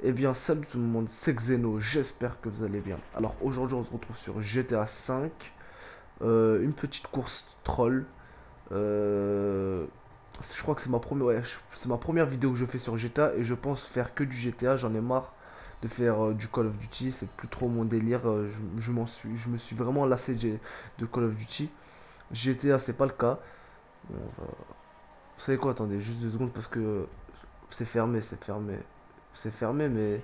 Eh bien, salut tout le monde, c'est Xeno, j'espère que vous allez bien. Alors aujourd'hui, on se retrouve sur GTA 5, euh, une petite course troll. Euh, je crois que c'est ma première, ouais, c'est ma première vidéo que je fais sur GTA et je pense faire que du GTA. J'en ai marre de faire euh, du Call of Duty, c'est plus trop mon délire. je, je me suis vraiment lassé de, Call of Duty. GTA, c'est pas le cas. Vous savez quoi, attendez, juste deux secondes parce que c'est fermé, c'est fermé. C'est fermé, mais,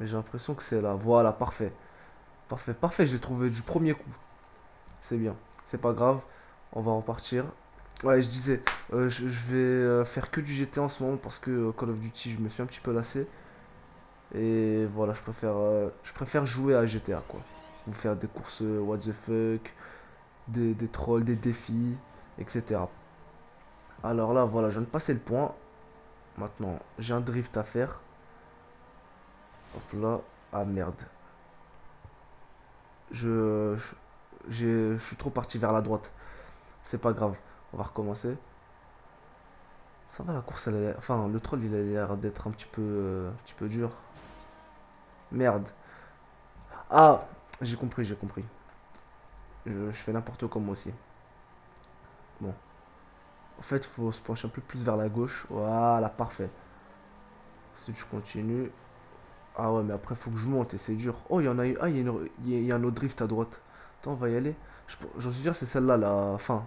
j'ai l'impression que c'est là. Voilà, parfait. Parfait, parfait, je l'ai trouvé du premier coup. C'est bien, c'est pas grave. On va repartir. Ouais, je disais, euh, je, vais euh, faire que du GTA en ce moment parce que euh, Call of Duty, je me suis un petit peu lassé. Et voilà, je préfère, je préfère jouer à GTA, quoi. Vous faire des courses what the fuck, des, des trolls, des défis, etc. Alors là, voilà, je viens de passer le point. Maintenant, j'ai un drift à faire. Hop là. Ah merde. Je, je, je suis trop parti vers la droite. C'est pas grave. On va recommencer. Ça va la course, elle a l'air- Enfin, le troll, il a l'air d'être un petit peu, euh, un petit peu dur. Merde. Ah, j'ai compris, j'ai compris. Je, je fais n'importe quoi moi aussi. Bon. En fait, faut se pencher un peu plus vers la gauche. Voilà, parfait. Si je continue. Ah ouais, mais après, faut que je monte et c'est dur. Oh, il y en a eu. Ah, il y, a un autre drift à droite. Attends, on va y aller. Je- J'en suis sûr, c'est celle-là, la fin.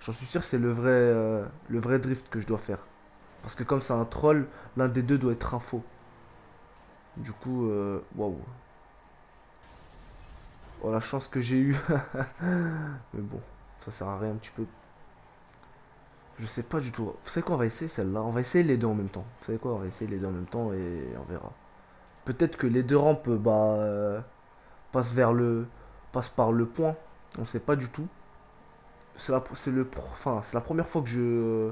J'en suis sûr, c'est le vrai, euh, le vrai drift que je dois faire. Parce que comme c'est un troll, l'un des deux doit être un faux. Du coup, euh, waouh. Oh, la chance que j'ai eue. Mais bon, ça sert à rien un petit peu. Je sais pas du tout. Vous savez quoi, on va essayer celle-là. On va essayer les deux en même temps. Vous savez quoi, on va essayer les deux en même temps et on verra. Peut-être que les deux rampes bah, euh, passent vers le, passent par le point. On sait pas du tout. C'est la, c'est le, enfin, c'est la première fois que je,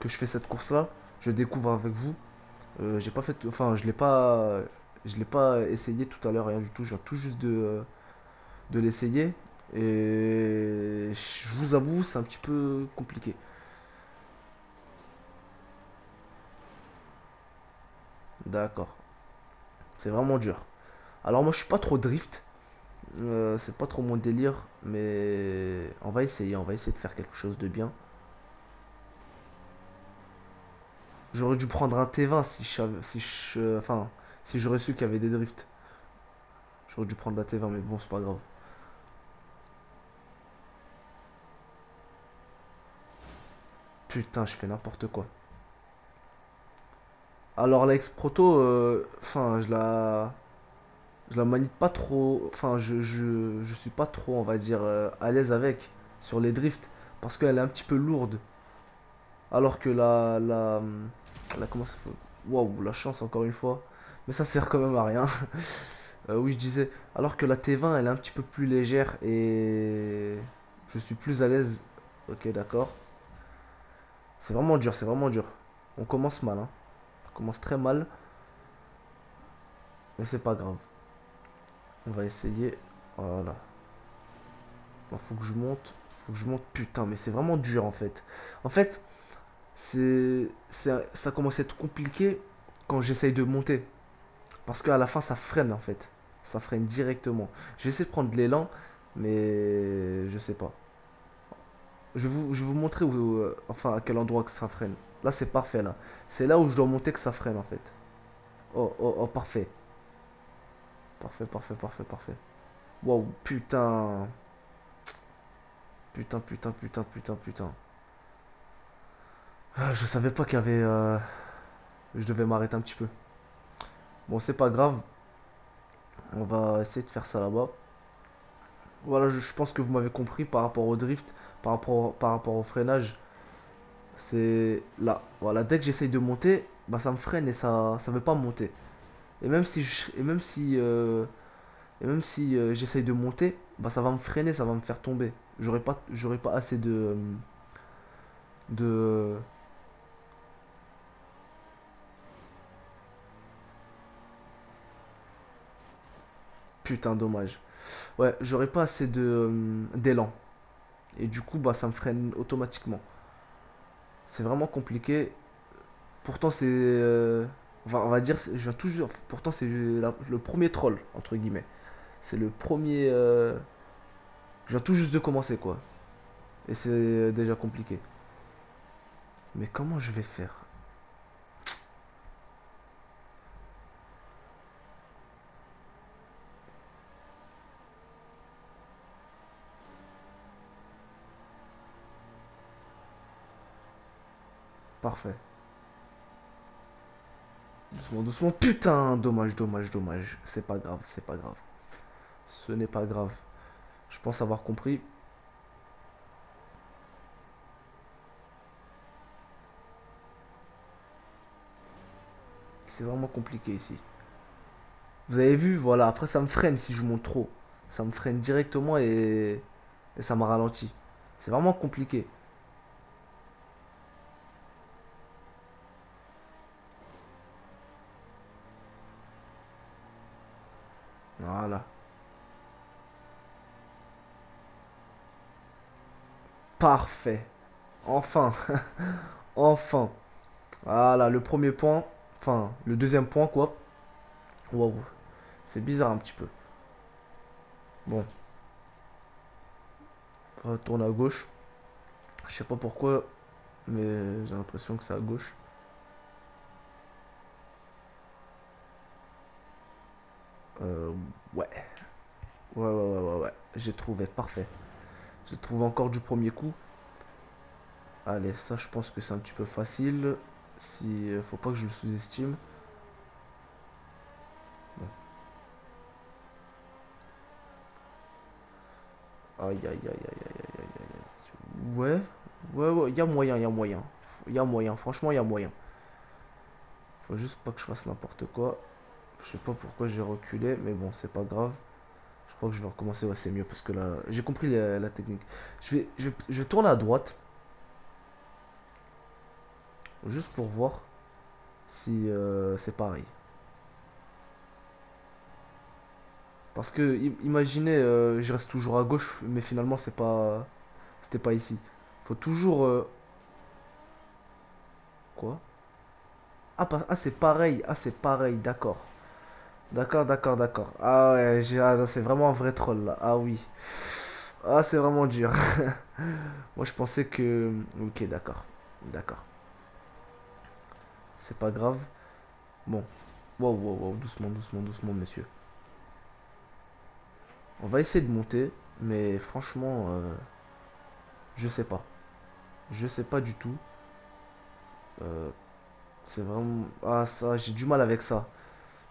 que je fais cette course-là. Je découvre avec vous. Euh, j'ai pas fait, enfin, je l'ai pas, je l'ai pas essayé tout à l'heure, rien du tout. Je viens tout juste de, de l'essayer. Et je vous avoue, c'est un petit peu compliqué. D'accord. C'est vraiment dur. Alors moi je suis pas trop drift. Euh, c'est pas trop mon délire. Mais on va essayer. On va essayer de faire quelque chose de bien. J'aurais dû prendre un T20 si je si je, enfin, si j'aurais su qu'il y avait des drifts. J'aurais dû prendre la T20 mais bon c'est pas grave. Putain je fais n'importe quoi. Alors la X-Proto, euh, enfin je la, je la manie pas trop, enfin je, je, suis pas trop on va dire euh, à l'aise avec sur les drifts parce qu'elle est un petit peu lourde. Alors que la, la, la Waouh, la chance encore une fois. Mais ça sert quand même à rien. Euh, oui, je disais. Alors que la T20, elle est un petit peu plus légère et je suis plus à l'aise. Ok, d'accord. C'est vraiment dur, c'est vraiment dur. On commence mal, hein. Commence très mal. Mais c'est pas grave. On va essayer. Voilà. Faut que je monte. Faut que je monte. Putain, mais c'est vraiment dur en fait. En fait, c'est, ça commence à être compliqué quand j'essaye de monter. Parce qu'à la fin, ça freine en fait. Ça freine directement. Je vais essayer de prendre de l'élan, mais je sais pas. Je vais vous, je vous montrer euh, enfin, à quel endroit que ça freine. Là, c'est parfait là. C'est là où je dois monter que ça freine en fait. Oh, oh, oh, parfait. Parfait, parfait, parfait, parfait. Waouh, putain. Putain, putain, putain, putain, putain. Ah, je savais pas qu'il y avait. euh, Je devais m'arrêter un petit peu. Bon, c'est pas grave. On va essayer de faire ça là-bas. Voilà, je, je pense que vous m'avez compris par rapport au drift, par rapport, par rapport au freinage. C'est là. Voilà, dès que j'essaye de monter, bah ça me freine et ça, ça veut pas monter. Et même si je- et même si, euh, et même si euh, j'essaye de monter, bah ça va me freiner, ça va me faire tomber. J'aurai pas, j'aurai pas assez de, euh, de, putain, dommage. Ouais, j'aurais pas assez de d'élan. Et du coup, bah ça me freine automatiquement. C'est vraiment compliqué. Pourtant, c'est euh, on va dire, je toujours. Pourtant, c'est le premier troll, entre guillemets. C'est le premier. Euh, je viens tout juste de commencer, quoi. Et c'est déjà compliqué. Mais comment je vais faire? Parfait. Doucement, doucement. Putain, dommage, dommage, dommage. C'est pas grave, c'est pas grave. Ce n'est pas grave. Je pense avoir compris. C'est vraiment compliqué ici. Vous avez vu, voilà. Après, ça me freine si je monte trop. Ça me freine directement et, et ça m'a ralenti. C'est vraiment compliqué. Parfait. Enfin. enfin. Voilà, le premier point. Enfin, le deuxième point, quoi. Waouh. C'est bizarre un petit peu. Bon. Retourne à gauche. Je sais pas pourquoi, mais j'ai l'impression que c'est à gauche. Euh, ouais. Ouais, ouais, ouais, ouais, ouais. J'ai trouvé, parfait. J'ai trouvé encore du premier coup. Allez, ça, je pense que c'est un petit peu facile. Si, euh, faut pas que je le sous-estime. Aïe, aïe, aïe, aïe, aïe, aïe, aïe. Ouais, ouais, ouais, il y a moyen, y a moyen. Y a moyen, franchement, y a moyen. Faut juste pas que je fasse n'importe quoi. Je sais pas pourquoi j'ai reculé, mais bon, c'est pas grave. Je crois que je vais recommencer, ouais, c'est mieux parce que là, j'ai compris la, technique. Je vais, je, je tourne à droite. Juste pour voir si euh, c'est pareil. Parce que imaginez, euh, je reste toujours à gauche, mais finalement c'est pas, c'était pas ici. Faut toujours. Euh, quoi? Ah, ah c'est pareil. Ah c'est pareil. D'accord. D'accord, d'accord, d'accord. Ah ouais, ah, c'est vraiment un vrai troll là. Ah oui. Ah, c'est vraiment dur. Moi, je pensais que... Ok, d'accord. D'accord. C'est pas grave. Bon. Wow, wow, wow. Doucement, doucement, doucement, monsieur. On va essayer de monter. Mais franchement... Euh, je sais pas. Je sais pas du tout. Euh, c'est vraiment... Ah, ça, j'ai du mal avec ça.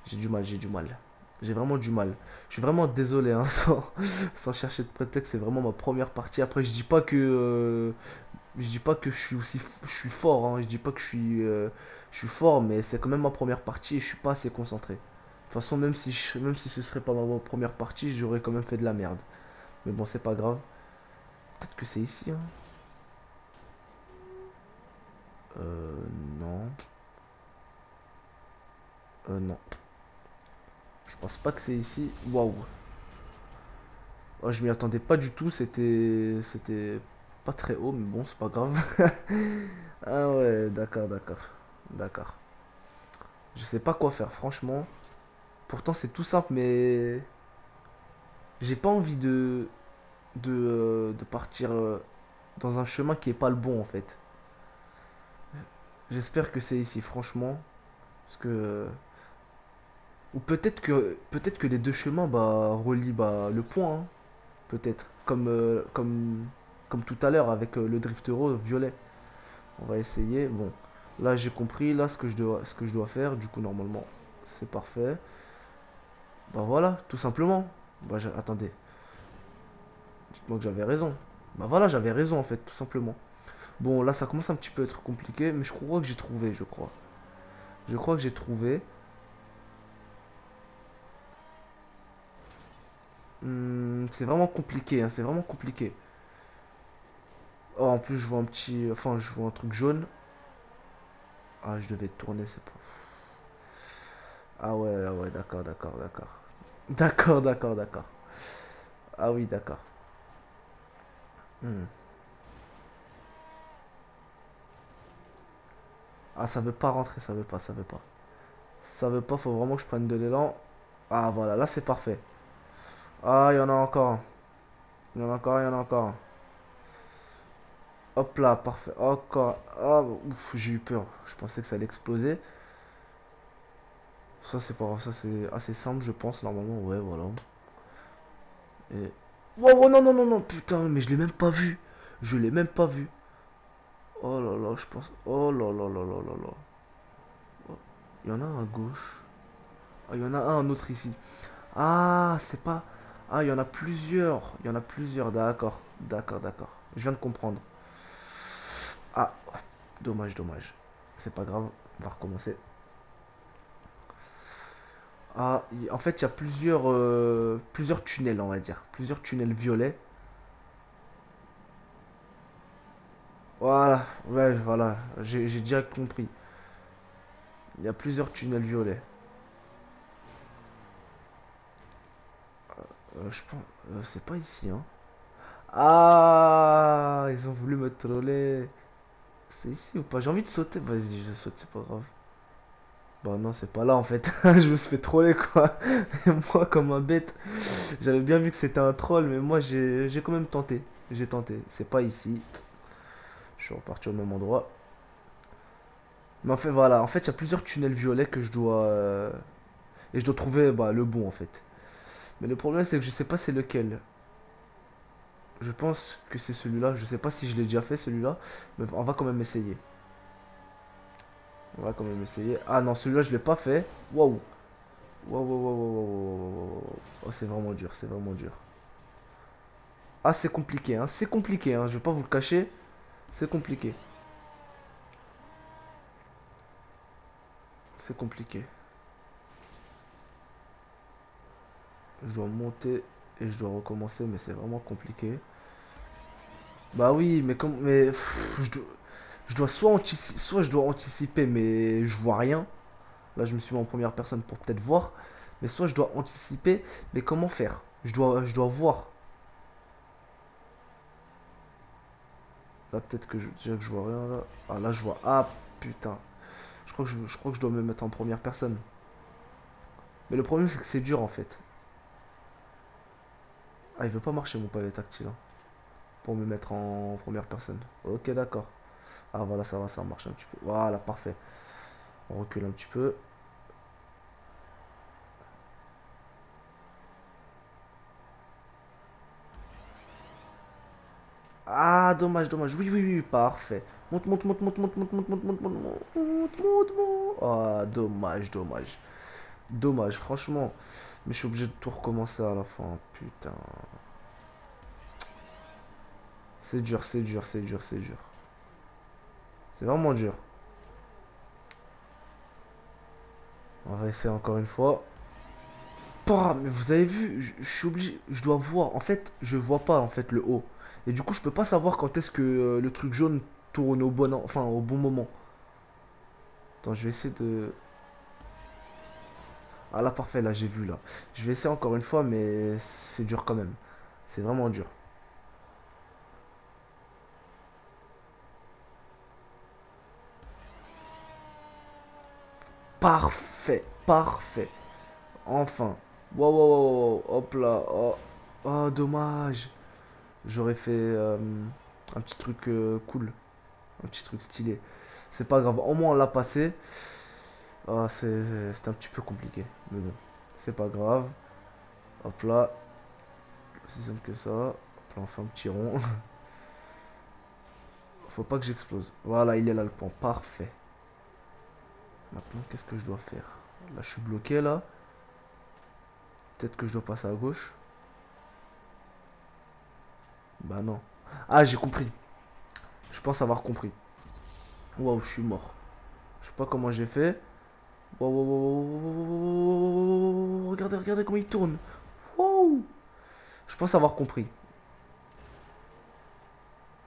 J'ai du mal, j'ai du mal. J'ai vraiment du mal. Je suis vraiment désolé, hein, sans, chercher de prétexte. C'est vraiment ma première partie. Après, je dis pas que euh, je dis pas que je suis aussi je suis fort. Hein. Je dis pas que je suis euh, je suis fort, mais c'est quand même ma première partie et je suis pas assez concentré. De toute façon, même si je, même si ce serait pas ma première partie, j'aurais quand même fait de la merde. Mais bon, c'est pas grave. Peut-être que c'est ici. Hein. Euh, non. Euh, non. Je pense pas que c'est ici. Waouh. Oh, je m'y attendais pas du tout. C'était. C'était pas très haut, mais bon, c'est pas grave. ah ouais, d'accord, d'accord. D'accord. Je sais pas quoi faire, franchement. Pourtant, c'est tout simple, mais. J'ai pas envie de. De, euh, de partir euh, dans un chemin qui est pas le bon en fait. J'espère que c'est ici, franchement. Parce que. Ou peut-être que peut-être que les deux chemins bah relient bah le point. Hein. Peut-être comme euh, comme comme tout à l'heure avec euh, le drift euro violet. On va essayer. Bon, là j'ai compris là ce que je dois ce que je dois faire. Du coup normalement c'est parfait. Bah voilà, tout simplement. Bah attendez. Dites-moi que j'avais raison. Bah voilà, j'avais raison en fait, tout simplement. Bon, là ça commence un petit peu à être compliqué, mais je crois que j'ai trouvé, je crois. Je crois que j'ai trouvé. Hmm, c'est vraiment compliqué, hein, c'est vraiment compliqué. Oh, en plus, je vois un petit... Enfin, je vois un truc jaune. Ah, je devais tourner, c'est pas... Ah ouais, ah ouais, d'accord, d'accord, d'accord. D'accord, d'accord, d'accord. Ah oui, d'accord. Hmm. Ah, ça veut pas rentrer, ça veut pas, ça veut pas. Ça veut pas, faut vraiment que je prenne de l'élan. Ah voilà, là c'est parfait. Ah, il y en a encore. Il y en a encore, il y en a encore. Hop là, parfait. Encore. Ah, ouf, j'ai eu peur. Je pensais que ça allait exploser. Ça, c'est pas grave. Ça, c'est assez simple, je pense, normalement. Ouais, voilà. Et... Oh, non, non, non, non, putain, mais je l'ai même pas vu. Je l'ai même pas vu. Oh là là, je pense... Oh là là là là là là. Il y en a un à gauche. Ah, il y en a un autre ici. Ah, c'est pas... Ah, il y en a plusieurs. Il y en a plusieurs, d'accord. D'accord, d'accord. Je viens de comprendre. Ah, dommage, dommage. C'est pas grave, on va recommencer. Ah, en fait, il y a plusieurs, euh, plusieurs tunnels, on va dire. Plusieurs tunnels violets. Voilà, ouais, voilà. J'ai déjà compris. Il y a plusieurs tunnels violets. Euh, je pense... Euh, c'est pas ici, hein. Ah, ils ont voulu me troller. C'est ici ou pas? J'ai envie de sauter. Vas-y, je saute, c'est pas grave. Bah non, c'est pas là en fait. je me suis fait troller quoi. Moi, comme un bête, j'avais bien vu que c'était un troll, mais moi j'ai quand même tenté. J'ai tenté. C'est pas ici. Je suis reparti au même endroit. Mais en fait, voilà. En fait, il y a plusieurs tunnels violets que je dois. Euh, et je dois trouver bah, le bon en fait. Mais le problème, c'est que je sais pas c'est lequel. Je pense que c'est celui-là. Je sais pas si je l'ai déjà fait celui-là. Mais on va quand même essayer. On va quand même essayer. Ah non, celui-là, je l'ai pas fait. Waouh. Waouh, waouh, waouh, Oh, c'est vraiment dur, c'est vraiment dur. Ah, c'est compliqué, hein. C'est compliqué, hein. Je vais pas vous le cacher. C'est compliqué. C'est compliqué. Je dois monter et je dois recommencer, mais c'est vraiment compliqué. Bah oui, mais comme... Mais... je, dois, soit anticiper, soit je dois anticiper, mais je vois rien. Là, je me suis mis en première personne pour peut-être voir. Mais soit je dois anticiper, mais comment faire? Je dois, je dois voir. Là, peut-être que je, je vois rien là. Ah, là, je vois. Ah, putain. Je crois que je, je crois que je dois me mettre en première personne. Mais le problème, c'est que c'est dur en fait. Ah, il veut pas marcher mon pavé tactile. Hein, pour me mettre en première personne. Ok, d'accord. Ah, voilà, ça va, ça marche un petit peu. Voilà, parfait. On recule un petit peu. Ah, dommage, dommage. Oui, oui, oui, parfait. Monte, monte, monte, monte, monte, monte, monte, monte, monte, monte, monte, monte, monte. Ah, dommage, dommage. Dommage, franchement. Mais je suis obligé de tout recommencer à la fin. Putain. C'est dur, c'est dur, c'est dur, c'est dur. C'est vraiment dur. On va essayer encore une fois. mais vous avez vu, je, suis obligé, je dois voir. En fait, je vois pas en fait le haut. Et du coup, je peux pas savoir quand est-ce que euh, le truc jaune tourne au bon, enfin au bon moment. Attends, je vais essayer de. Ah là, parfait, là, j'ai vu, là. Je vais essayer encore une fois, mais c'est dur quand même. C'est vraiment dur. Parfait, parfait. Enfin. Wow, wow, wow, hop là. Oh, oh dommage. J'aurais fait euh, un petit truc euh, cool. Un petit truc stylé. C'est pas grave, au moins on l'a passé. Ah, c'est un petit peu compliqué. Mais bon, c'est pas grave. Hop là. C'est simple que ça. Hop là, on fait un petit rond. Faut pas que j'explose. Voilà, il est là le point. Parfait. Maintenant, qu'est-ce que je dois faire? Là, je suis bloqué là. Peut-être que je dois passer à gauche. Bah non. Ah, j'ai compris. Je pense avoir compris. Waouh, je suis mort. Je sais pas comment j'ai fait. Regardez, regardez comment il tourne. Je pense avoir compris.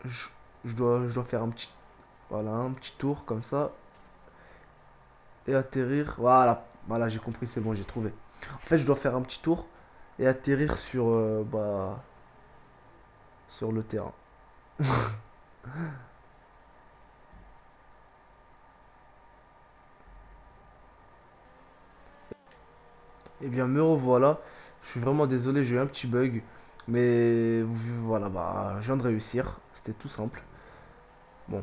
Je, dois, je dois faire un petit... Voilà, un petit tour comme ça. Et atterrir. Voilà, voilà j'ai compris, c'est bon, j'ai trouvé. En fait, je dois faire un petit tour et atterrir sur... bah, sur le terrain. Eh bien, me revoilà. Je suis vraiment désolé, j'ai eu un petit bug. Mais voilà, bah, je viens de réussir. C'était tout simple. Bon.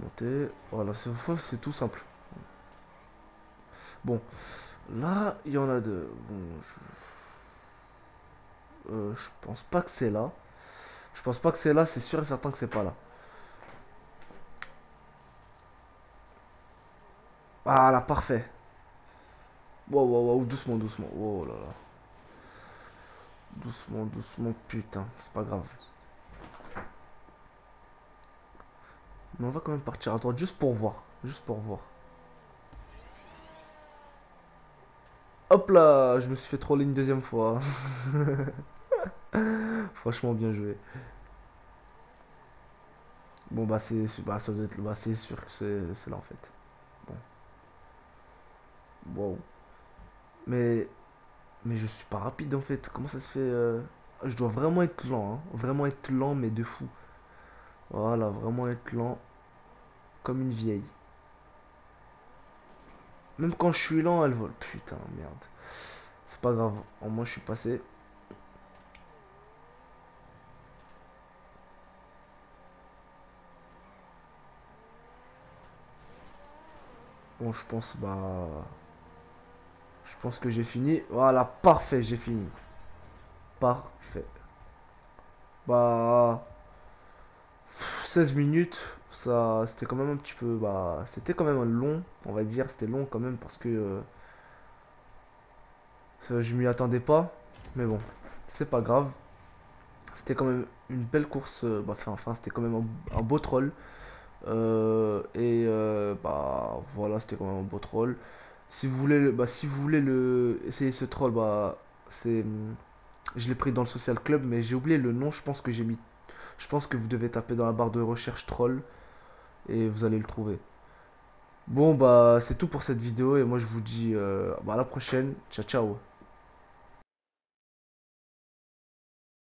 monter. Voilà, c'est tout simple. Bon. Là, il y en a deux. Je... Euh, je pense pas que c'est là. Je pense pas que c'est là, c'est sûr et certain que c'est pas là. Ah là, parfait. Wow, wow, wow, doucement, doucement. Oh là là. Doucement, doucement, putain, c'est pas grave. Mais on va quand même partir à droite, juste pour voir. Juste pour voir. Hop là, je me suis fait troller une deuxième fois. Franchement, bien joué. Bon, bah, c'est bah, ça doit être, bah, sûr que c'est là en fait. Bon. Wow. Mais, mais je suis pas rapide en fait. Comment ça se fait euh, Je dois vraiment être lent, hein. Vraiment être lent, mais de fou. Voilà, vraiment être lent. Comme une vieille. Même quand je suis lent, elle vole. Putain, merde. C'est pas grave. Au moins, je suis passé. Bon, je pense, bah... Je pense que j'ai fini. Voilà, parfait, j'ai fini. Parfait. Bah... 16 minutes, ça c'était quand même un petit peu... Bah, c'était quand même long, on va dire. C'était long quand même parce que... Euh, je m'y attendais pas. Mais bon, c'est pas grave. C'était quand même une belle course. Euh, bah, enfin, c'était quand même un, beau troll. Euh, et bah voilà, c'était quand même un beau troll. Si vous voulez, bah, si vous voulez le essayer ce troll, bah c'est, je l'ai pris dans le social club, mais j'ai oublié le nom. Je pense que j'ai mis, je pense que vous devez taper dans la barre de recherche troll et vous allez le trouver. Bon bah c'est tout pour cette vidéo et moi je vous dis bah, à la prochaine. Ciao ciao.